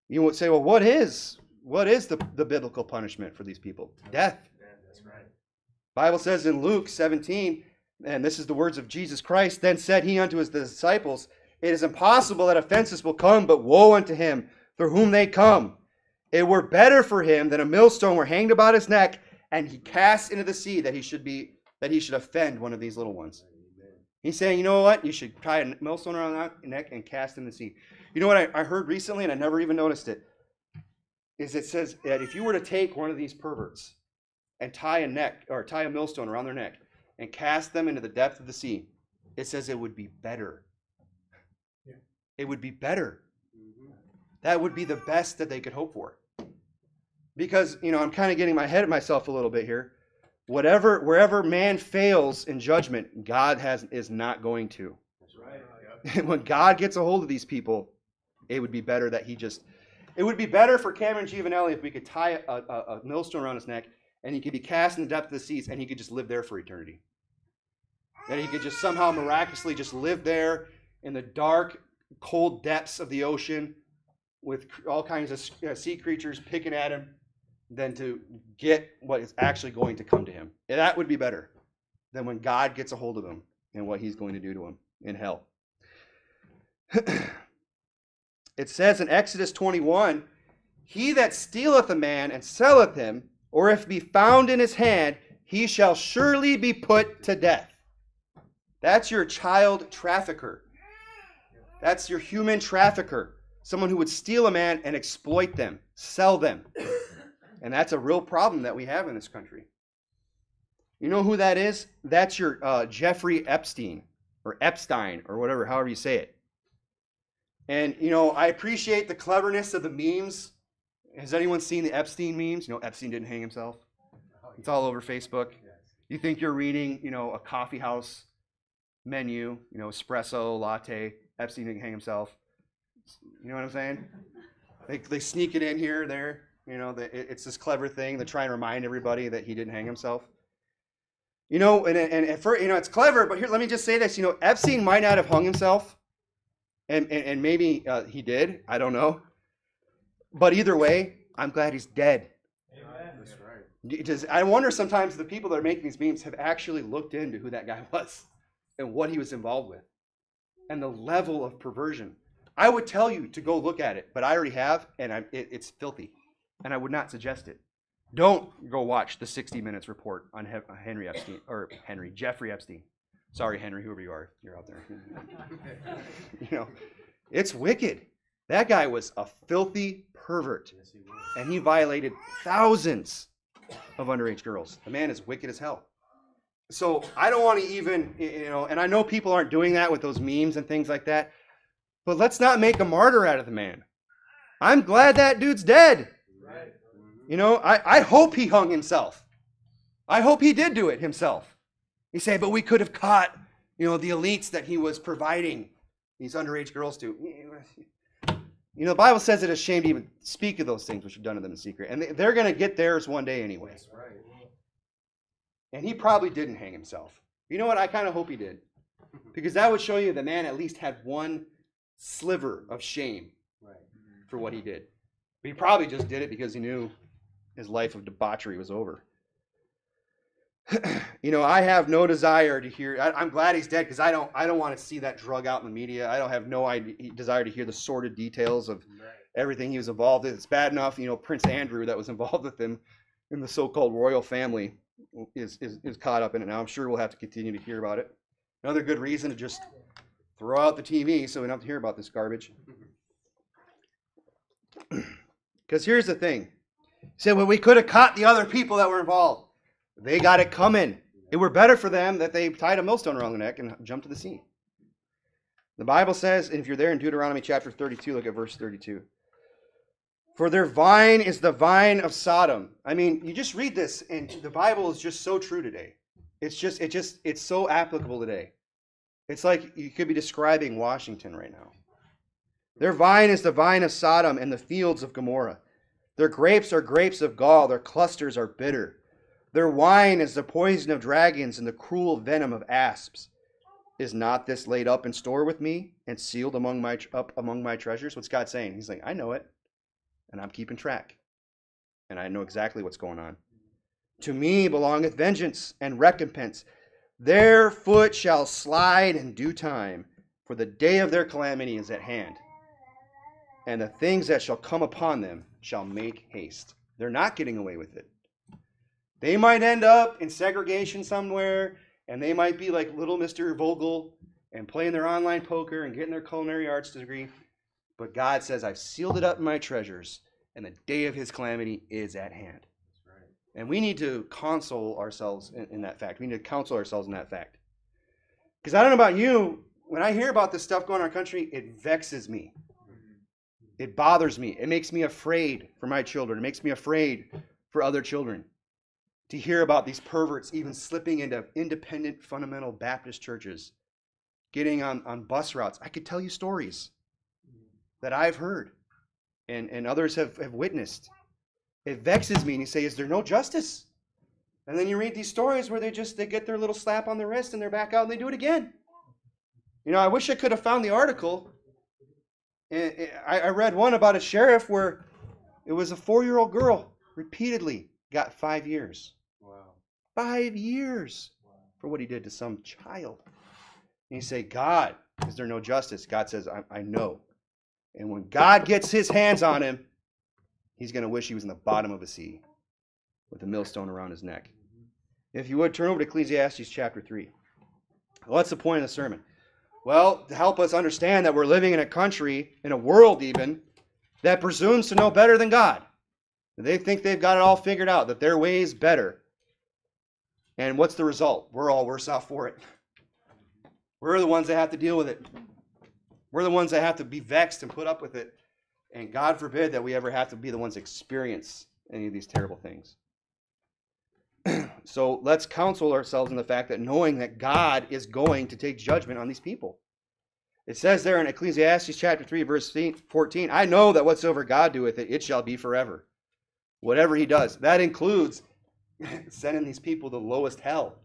You would say, well, what is what is the, the biblical punishment for these people? Death. that's right. Bible says in Luke 17, and this is the words of Jesus Christ, then said he unto his disciples, It is impossible that offenses will come, but woe unto him through whom they come. It were better for him that a millstone were hanged about his neck, and he cast into the sea that he should be that he should offend one of these little ones. He's saying, you know what? You should tie a millstone around that neck and cast in the sea. You know what I, I heard recently, and I never even noticed it, is it says that if you were to take one of these perverts and tie a neck or tie a millstone around their neck and cast them into the depth of the sea, it says it would be better. Yeah. It would be better. Mm-hmm. That would be the best that they could hope for. Because, you know, I'm kind of getting my head at myself a little bit here whatever wherever man fails in judgment, God has is not going to. That's right. (laughs) when God gets a hold of these people, it would be better that he just it would be better for Cameron Giovanelli if we could tie a, a, a millstone around his neck and he could be cast in the depth of the seas and he could just live there for eternity. That he could just somehow miraculously just live there in the dark, cold depths of the ocean with all kinds of uh, sea creatures picking at him than to get what is actually going to come to him. And that would be better than when God gets a hold of him and what he's going to do to him in hell. (clears throat) it says in Exodus 21 He that stealeth a man and selleth him, or if be found in his hand, he shall surely be put to death. That's your child trafficker. That's your human trafficker. Someone who would steal a man and exploit them, sell them. And that's a real problem that we have in this country. You know who that is? That's your uh, Jeffrey Epstein or Epstein or whatever, however you say it. And, you know, I appreciate the cleverness of the memes. Has anyone seen the Epstein memes? You know, Epstein didn't hang himself. It's all over Facebook. You think you're reading, you know, a coffee house menu, you know, espresso, latte. Epstein didn't hang himself. You know what I'm saying? They, they sneak it in here, there. You know, the, it's this clever thing to try and remind everybody that he didn't hang himself. You know, and, and, and for, you know, it's clever, but here, let me just say this. You know, Epstein might not have hung himself, and, and, and maybe uh, he did. I don't know. But either way, I'm glad he's dead. Amen. That's right. Does, I wonder sometimes the people that are making these memes have actually looked into who that guy (laughs) was and what he was involved with and the level of perversion. I would tell you to go look at it, but I already have, and I, it, it's filthy, and I would not suggest it. Don't go watch the 60 Minutes report on Henry Epstein or Henry Jeffrey Epstein. Sorry, Henry, whoever you are, you're out there. (laughs) you know, it's wicked. That guy was a filthy pervert, and he violated thousands of underage girls. The man is wicked as hell. So I don't want to even, you know, and I know people aren't doing that with those memes and things like that, but let's not make a martyr out of the man. I'm glad that dude's dead. You know, I, I hope he hung himself. I hope he did do it himself. You say, but we could have caught, you know, the elites that he was providing these underage girls to. You know, the Bible says it is a shame to even speak of those things which are done to them in secret. And they're going to get theirs one day anyway. Right. And he probably didn't hang himself. You know what? I kind of hope he did. (laughs) Because that would show you the man at least had one sliver of shame right. for what he did. But he probably just did it because he knew his life of debauchery was over. (clears throat) you know, I have no desire to hear. I, am glad he's dead because I don't. I don't want to see that drug out in the media. I don't have no idea, desire to hear the sordid details of right. everything he was involved in. It's bad enough, you know, Prince Andrew that was (laughs) involved with him in the so-called royal family is, is is caught up in it now. I'm sure we'll have to continue to hear about it. Another good reason to just throw out the TV so we don't have to hear about this garbage. (clears throat) Because here's the thing. Said, well, we could have caught the other people that were involved. They got it coming. It were better for them that they tied a millstone around their neck and jumped to the sea. The Bible says, and if you're there in Deuteronomy chapter 32, look at verse 32. For their vine is the vine of Sodom. I mean, you just read this, and the Bible is just so true today. It's just, it just, it's so applicable today. It's like you could be describing Washington right now. Their vine is the vine of Sodom and the fields of Gomorrah. Their grapes are grapes of gall, their clusters are bitter. Their wine is the poison of dragons and the cruel venom of asps. Is not this laid up in store with me and sealed among my up among my treasures? What's God saying? He's like, I know it, and I'm keeping track, and I know exactly what's going on. To me belongeth vengeance and recompense. Their foot shall slide in due time, for the day of their calamity is at hand. And the things that shall come upon them shall make haste. They're not getting away with it. They might end up in segregation somewhere, and they might be like little Mr. Fogle and playing their online poker and getting their culinary arts degree. But God says, I've sealed it up in my treasures, and the day of his calamity is at hand. And we need to console ourselves in, in that fact. We need to counsel ourselves in that fact. Because I don't know about you, when I hear about this stuff going on in our country, it vexes me. It bothers me. It makes me afraid for my children. It makes me afraid for other children to hear about these perverts even slipping into independent fundamental Baptist churches, getting on, on bus routes. I could tell you stories that I've heard and, and others have, have witnessed. It vexes me, and you say, Is there no justice? And then you read these stories where they just they get their little slap on the wrist and they're back out and they do it again. You know, I wish I could have found the article. Eh, eh, I read one about a sheriff where it was a four-year-old girl repeatedly got five years. Wow. Five years wow. for what he did to some child. And you say, God, is there no justice? God says, I, I know. And when God gets his hands on him, he's going to wish he was in the bottom of a sea with a millstone around his neck. Mm-hmm. If you would, turn over to Ecclesiastes chapter 3. What's the point of the sermon? Well, to help us understand that we're living in a country, in a world even, that presumes to know better than God. They think they've got it all figured out, that their way is better. And what's the result? We're all worse off for it. We're the ones that have to deal with it. We're the ones that have to be vexed and put up with it. And God forbid that we ever have to be the ones experience any of these terrible things. (clears throat) so let's counsel ourselves in the fact that knowing that God is going to take judgment on these people. It says there in Ecclesiastes chapter 3, verse 14, I know that whatsoever God doeth it, it shall be forever. Whatever he does. That includes (laughs) sending these people to the lowest hell.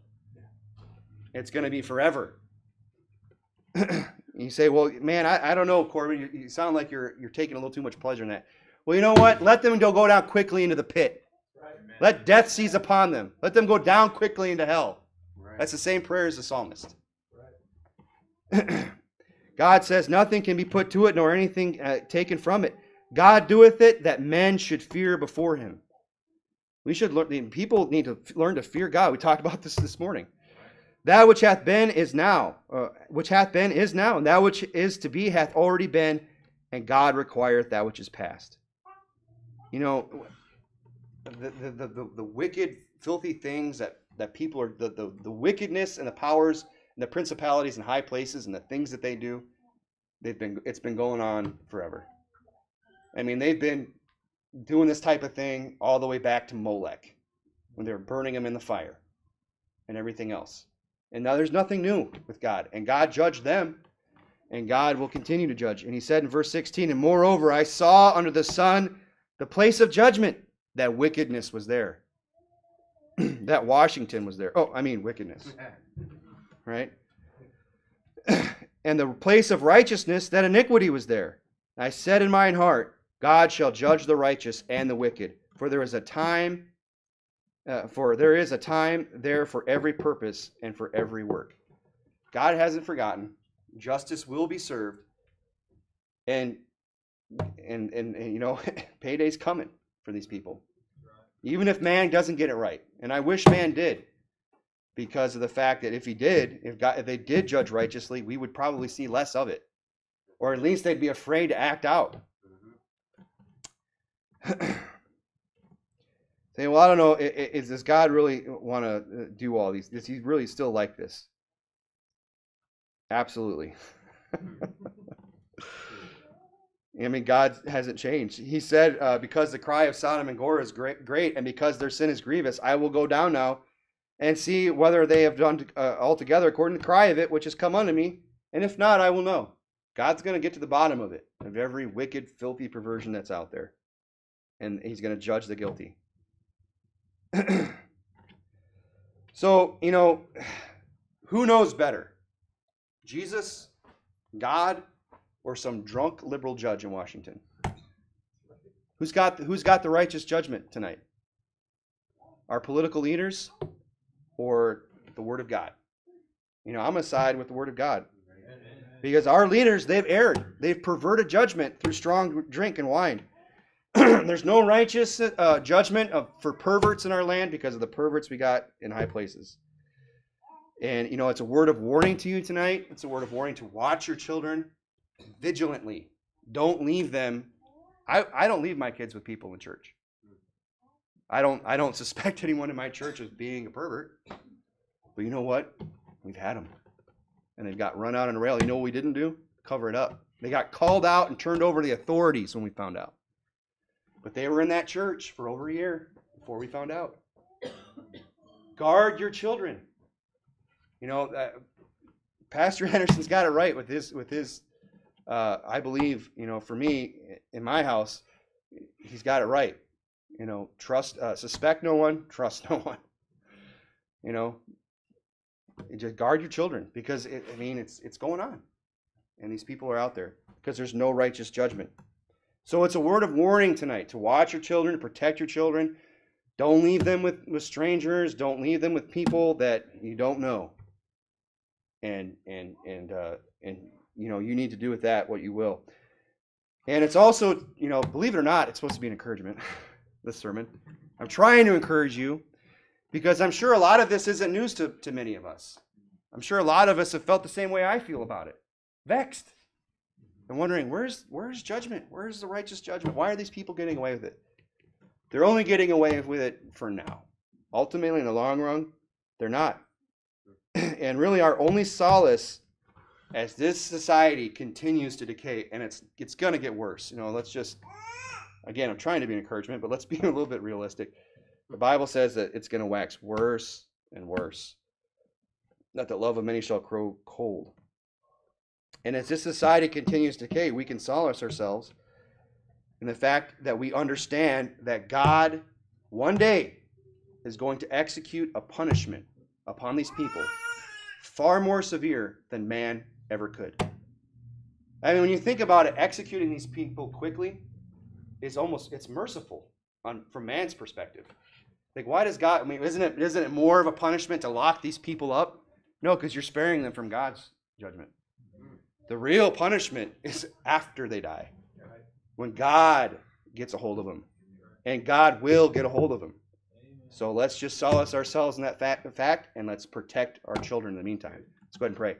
It's going to be forever. (clears throat) You say, well, man, I, I don't know, Corbin. You, you, sound like you're, you're taking a little too much pleasure in that. Well, you know what? Let them go, go down quickly into the pit. Let death seize upon them. Let them go down quickly into hell. That's the same prayer as the psalmist. (clears throat) God says nothing can be put to it, nor anything uh, taken from it. God doeth it that men should fear before him. We should learn, people need to learn to fear God. We talked about this this morning. That which hath been is now, uh, which hath been is now, and that which is to be hath already been, and God requireth that which is past. You know, the, the, the, the, wicked, filthy things that, that people are, the, the, the wickedness and the powers and the principalities and high places and the things that they do, they've been, it's been going on forever. I mean, they've been doing this type of thing all the way back to Molech when they were burning them in the fire and everything else. And now there's nothing new with God. And God judged them, and God will continue to judge. And he said in verse 16, And moreover, I saw under the sun the place of judgment, that wickedness was there. (clears throat) that Washington was there. Oh, I mean, wickedness. (laughs) Right? (clears throat) and the place of righteousness, that iniquity was there. I said in mine heart, God shall judge the righteous and the wicked, for there is a time uh, for there is a time there for every purpose and for every work. God hasn't forgotten. Justice will be served. And and and, and you know, (laughs) payday's coming for these people. Even if man doesn't get it right. And I wish man did. Because of the fact that if he did, if God if they did judge righteously, we would probably see less of it. Or at least they'd be afraid to act out. (clears throat) Saying, well, I don't know, is, does God really want to uh, do all these? Does he really still like this? Absolutely. (laughs) I mean, God hasn't changed. He said, uh, because the cry of Sodom and Gomorrah is great, great, and because their sin is grievous, I will go down now and see whether they have done uh, altogether according to the cry of it, which has come unto me. And if not, I will know. God's going to get to the bottom of it, of every wicked, filthy perversion that's out there. And he's going to judge the guilty. (clears throat) so, you know, (sighs) who knows better? Jesus, God, or some drunk liberal judge in Washington? Who's got, who's got the righteous judgment tonight? Our political leaders or the Word of God? You know, I'm going to side with the Word of God. Because our leaders, they've erred. They've perverted judgment through strong drink and wine. (clears throat) There's no righteous uh, judgment of, for perverts in our land because of the perverts we got in high places. And, you know, it's a word of warning to you tonight. It's a word of warning to watch your children vigilantly. Don't leave them. I, I don't leave my kids with people in church. I don't I don't suspect (laughs) anyone in my church of being a pervert. But you know what? We've had them. And they've got run out on a rail. You know what we didn't do? Cover it up. They got called out and turned over to the authorities when we found out. But they were in that church for over a year before we found out. (coughs) Guard your children. You know, uh, Pastor (laughs) Anderson's got it right with his with his. Uh, I believe, you know, for me in my house, he's got it right. You know, trust, uh, suspect no one, (laughs) trust no one. You know, just guard your children because it, I mean it's it's going on, and these people are out there because there's no righteous judgment. So it's a word of warning tonight to watch your children, protect your children. Don't leave them with, with strangers. Don't leave them with people that you don't know. And and and uh, and you know you need to do with that what you will. And it's also you know believe it or not, it's supposed to be an encouragement. (laughs) this sermon, I'm trying to encourage you because I'm sure a lot of this isn't news to, to many of us. I'm sure a lot of us have felt the same way I feel about it, vexed and wondering where's where's judgment? Where's the righteous judgment? Why are these people getting away with it? They're only getting away with it for now. Ultimately, in the long run, they're not. (clears throat) and really, our only solace as this society continues to decay, and it's it's gonna get worse. You know, let's just again, I'm trying to be an encouragement, but let's be (laughs) a little bit realistic. The Bible says that it's gonna wax worse and worse. Not that love of many shall grow cold. And as this society continues to decay, we can solace ourselves in the fact that we understand that God one day is going to execute a punishment upon these people far more severe than man ever could. I mean, when you think about it, executing these people quickly is almost it's merciful on, from man's perspective. Like, why does God? I mean, isn't it isn't it more of a punishment to lock these people up? No, because you're sparing them from God's judgment. The real punishment is after they die, when God gets a hold of them, and God will get a hold of them. So let's just solace ourselves in that fact, fact and let's protect our children in the meantime. Let's go ahead and pray.